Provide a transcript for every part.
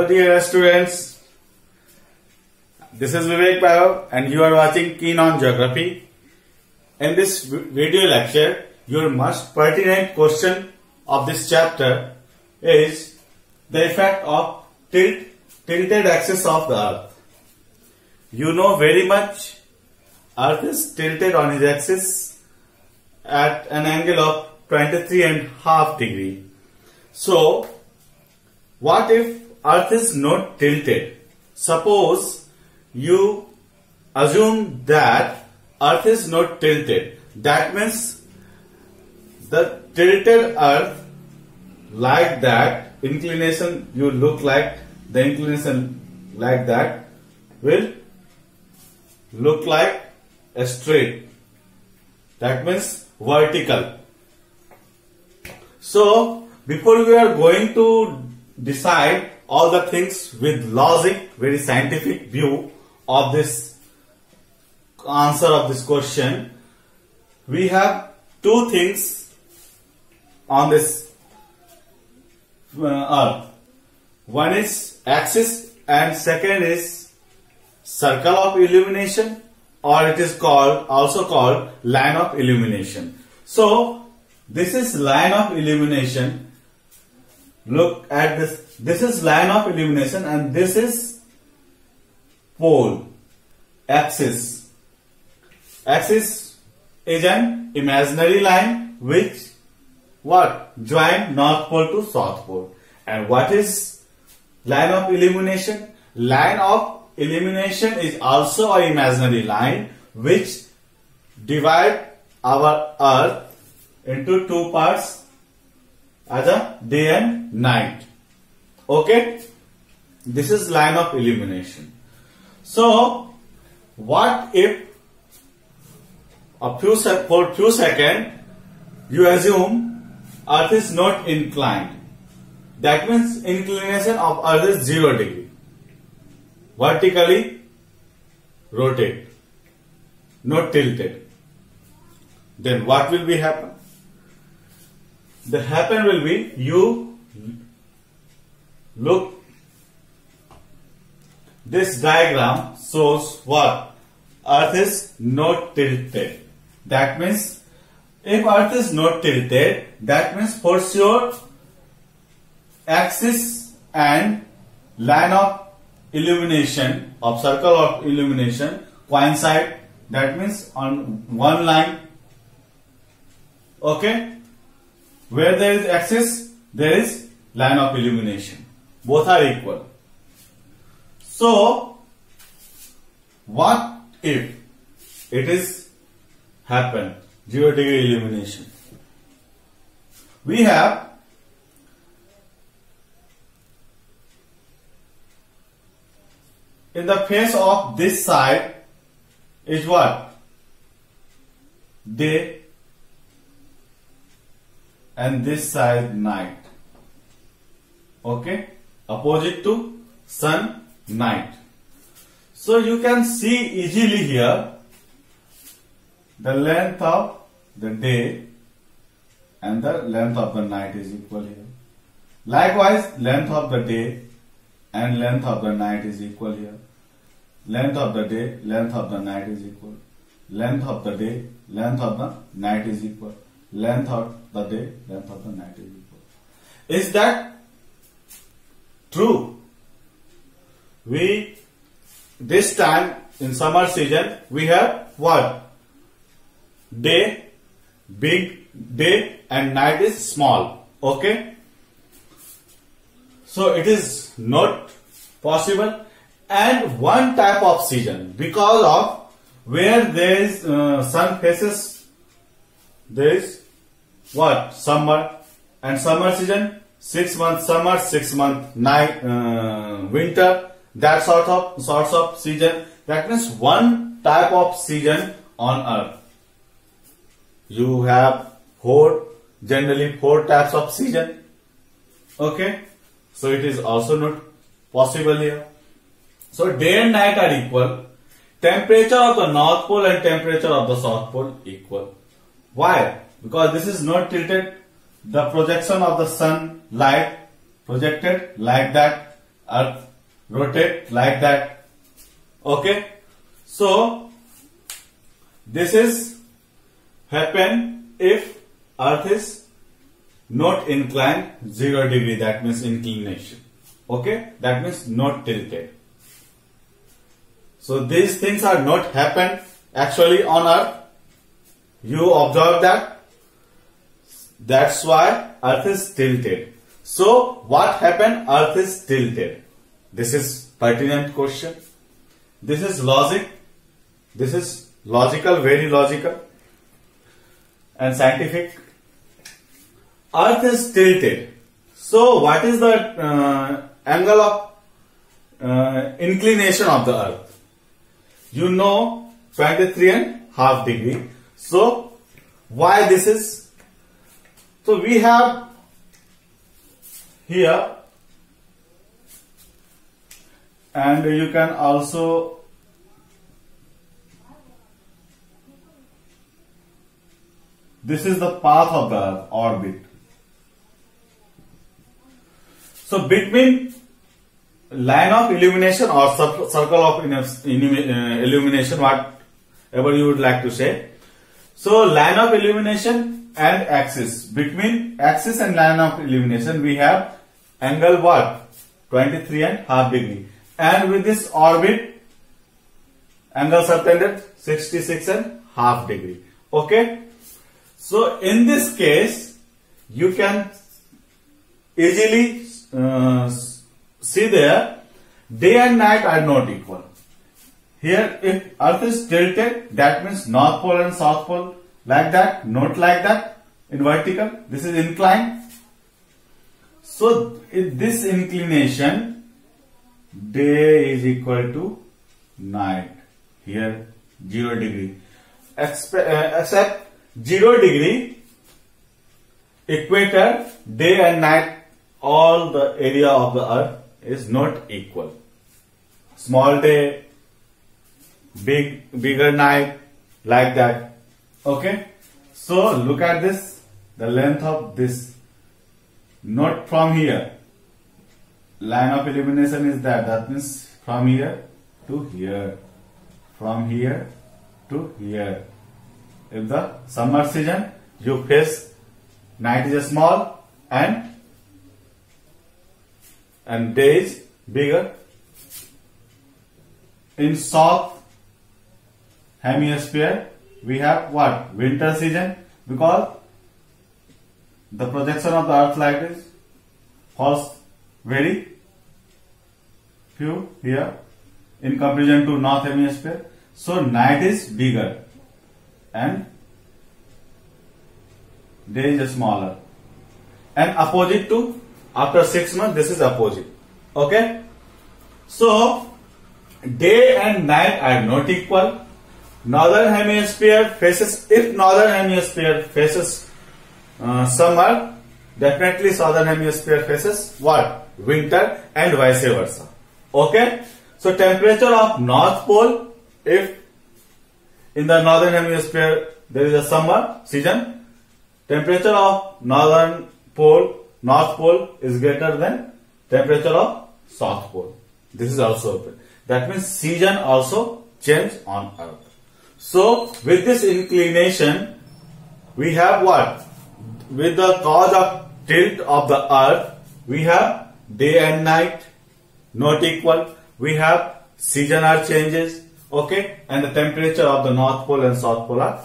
Hello dear students. This is Vivek Vaibhav and you are watching Keen on Geography. In this video lecture, your most pertinent question of this chapter is the effect of tilt, tilted axis of the earth. You know very much earth is tilted on its axis at an angle of 23 and half degree. So, what if earth is not tilted? Suppose you assume that earth is not tilted. That means the tilted earth like that inclination you look like the inclination like that will look like a straight that means vertical so before we are going to decide all the things with logic very scientific view of this answer of this question. We have two things on this uh, earth. One is axis and second is circle of illumination or it is called also called line of illumination. So this is line of illumination look at this. This is line of illumination and this is pole. Axis. Axis is an imaginary line which what? Join north pole to south pole. And what is line of illumination? Line of illumination is also an imaginary line which divide our earth into two parts as a day and night. Okay? This is line of illumination. So what if a few for few second you assume earth is not inclined? That means inclination of earth is 0 degree. Vertically rotate not tilted. Then what will be happen the happen will be you look this diagram shows what? Earth is not tilted. That means if earth is not tilted that means for sure axis and line of illumination of circle of illumination coincide. That means on one line. Okay where there is axis there is line of illumination. Both are equal. So what if it is happen? Zero degree illumination. We have in the face of this side is what? Day and this side night. Okay? Opposite to sun, night. So you can see easily here the length of the day and the length of the night is equal here. Likewise, length of the day and length of the night is equal here. Length of the day, length of the night is equal. Length of the day, length of the night is equal. Length of the day, length of the night is equal. Is that true? We, this time in summer season, we have what? Day, big day and night is small. Okay? So it is not possible and one type of season because of where there is uh, sun faces there is what summer and summer season six months summer six month night uh, winter that sort of sorts of season that means one type of season on earth you have four generally four types of season okay so it is also not possible here. So day and night are equal. Temperature of the north pole and temperature of the south pole equal. Why? Because this is not tilted. The projection of the sun light projected like that earth rotate like that. Okay. So this is happen if earth is not inclined 0 degree that means inclination. Okay. That means not tilted. So these things are not happen actually on earth. You observe that. That's why earth is tilted. So what happened? Earth is tilted. This is pertinent question. This is logic. This is logical, very logical and scientific. Earth is tilted. So what is the uh, angle of uh, inclination of the earth? You know 23 and half degree. So why this is? So we have here and you can also this is the path of the orbit. So between line of illumination or circle of uh, illumination whatever you would like to say. So line of illumination and axis. Between axis and line of illumination we have angle what? 23 and half degree. And with this orbit angle subtended 66 and half degree. Okay? So in this case you can easily uh, see there day and night are not equal. Here if earth is tilted that means north pole and south pole like that not like that in vertical this is inclined so this inclination day is equal to night. Here 0 degree. Uh, except 0 degree equator day and night all the area of the earth is not equal. Small day big bigger night like that okay? So look at this. The length of this. Not from here. Line of illumination is that. That means from here to here. From here to here. If the summer season you face night is small and and day is bigger. In south hemisphere we have what winter season because the projection of the earth light is falls very few here in comparison to north hemisphere. So night is bigger and day is smaller. And opposite to after six months this is opposite. Okay. So day and night are not equal. Northern hemisphere faces if northern hemisphere faces uh, summer definitely southern hemisphere faces what winter and vice versa Okay. So temperature of North Pole, if in the northern hemisphere there is a summer season, temperature of northern pole, North Pole is greater than temperature of South Pole. This is also open. That means season also change on Earth. So with this inclination, we have what? With the cause of tilt of the Earth, we have day and night not equal. We have seasonal changes, okay, and the temperature of the North Pole and South Pole are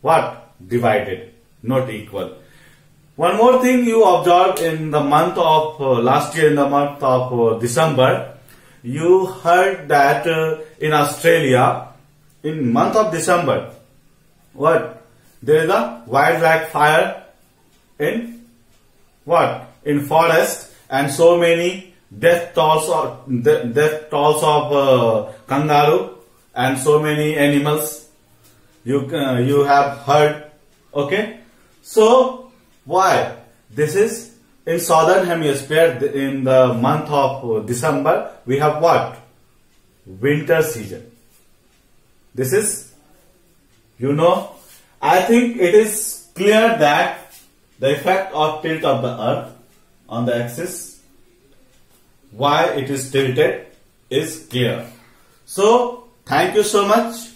what? Divided, not equal. One more thing you observed in the month of uh, last year in the month of uh, December, you heard that uh, in Australia, in month of December, what? There is a wildlife fire in what? In forest and so many death tolls of death tolls of uh, kangaroo and so many animals. You uh, you have heard. Okay? So why? This is in southern hemisphere in the month of december we have what? Winter season this is you know i think it is clear that the effect of tilt of the earth on the axis why it is tilted is clear. So, thank you so much.